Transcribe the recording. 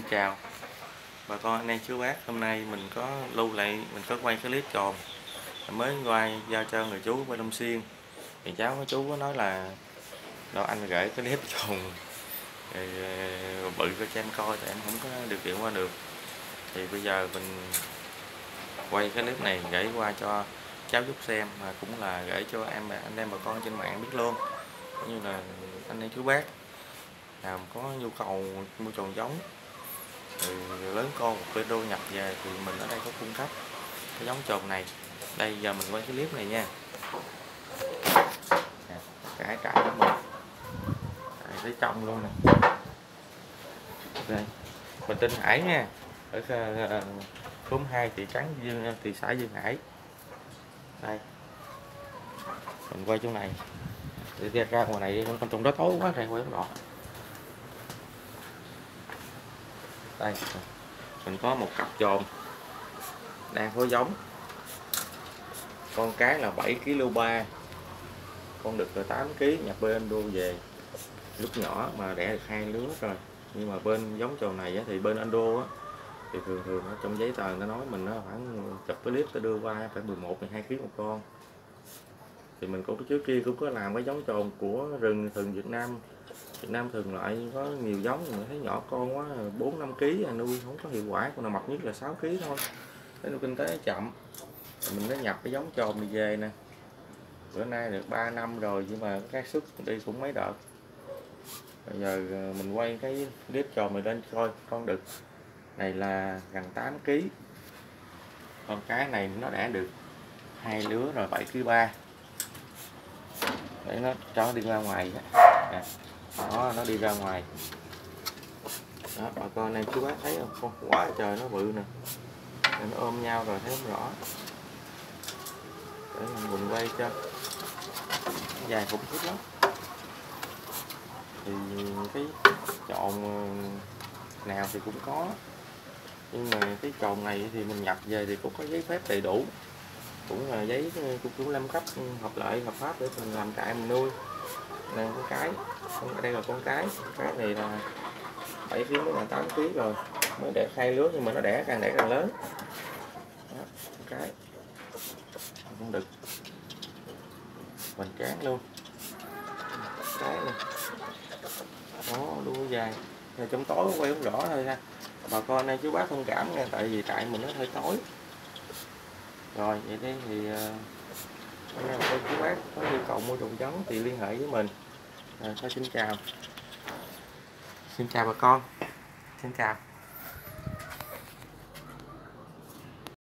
Xin chào. Bà con anh em chú bác hôm nay mình có lưu lại mình có quay cái clip tròn. Mới quay giao cho người chú bên Đông Xuyên. Thì cháu của chú có nói là đâu anh gửi cái clip tròn. Thì, ờ, bự cho cho em coi thì em không có điều kiện qua được. Thì bây giờ mình quay cái clip này gửi qua cho cháu giúp xem mà cũng là gửi cho em anh em bà con trên mạng biết luôn. Cũng như là anh em chú bác. Làm có nhu cầu mua tròn giống lớn con một cái nhập về thì mình ở đây có cung cấp cái giống trồn này. Đây giờ mình quay cái clip này nha. Cái trại của mình. Đây, tới trong luôn nè. Đây mình tên Hải nha. Ở ờ, ờ, khóm 2 thị trấn Dương ờ, thị xã Dương Hải. Đây. Mình quay chỗ này. Để ra ra ngoài này con trùng đó tối quá ra quay không rõ đây mình có một cặp chồn đang phối giống. Con cái là 7 kg 3 con được 8 kg nhập bên đua về. Lúc nhỏ mà đẻ được hai lứa rồi nhưng mà bên giống trồn này thì bên Ando á, thì thường thường trong giấy tờ nó nói mình nó khoảng chụp cái clip nó đưa qua, phải 11 12 kg một con thì mình cũng trước kia cũng có làm cái giống trồn của rừng thường Việt Nam. Việt Nam thường loại có nhiều giống, mình thấy nhỏ con quá 4 5 kg nuôi không có hiệu quả, còn nào mập nhất là 6 kg thôi. Cái nuôi kinh tế chậm. Mình mới nhập cái giống trồn này về nè. Bữa nay được 3 năm rồi, nhưng mà cái sức đi cũng mấy đợt. Bây giờ ờ, mình quay cái clip trồn này lên coi, con đực này là gần 8 kg con cái này nó đã được hai lứa rồi 7 kg 3 để nó, cho nó đi ra ngoài nè dạ. đó, nó đi ra ngoài. Đó, bà con em chú bác thấy không? Con quá trời nó bự nè. Để nó ôm nhau rồi thấy không rõ. Để mình mình quay cho. Dài khủng khiếp lắm. Thì cái trộn ờ, nào thì cũng có. Nhưng mà cái trồn này thì mình nhập về thì cũng có giấy phép đầy đủ cũng là giấy ờ, cũng cũng lâm cấp ừ, hợp lợi hợp pháp để mình làm trại mình nuôi. Là con cái đây là con cái cái này là 7 kg mới là 8 kg rồi. Mới đẻ khai lứa nhưng mà nó đẻ càng đẻ càng lớn. Đó, con cái. Con đực. Hoành tráng luôn. Cái này. Đó đuôi dài. Rồi trong tối quay không rõ thôi ha. Bà con nay chú bác thông cảm nha tại vì trại mình nó hơi tối rồi vậy đây thì anh em cô chú bác có nhu cầu mua trùng giống thì liên hệ với mình. Rồi thôi xin chào. Xin chào bà con. Xin chào